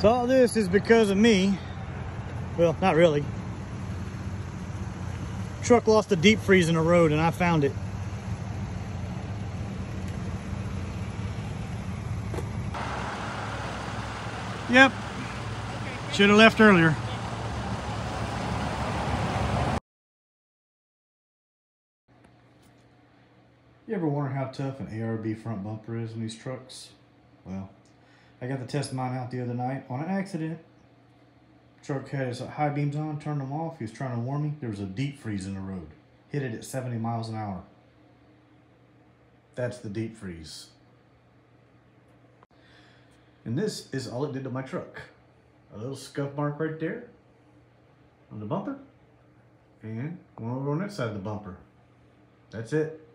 So all this is because of me. Well, not really. Truck lost a deep freeze in the road and I found it. Yep. Should have left earlier. You ever wonder how tough an ARB front bumper is in these trucks? Well, I got to test mine out the other night on an accident. Truck had his high beams on, turned them off. He was trying to warn me. There was a deep freeze in the road. Hit it at 70 miles an hour. That's the deep freeze. And this is all it did to my truck. A little scuff mark right there on the bumper and one over on that side of the bumper. That's it.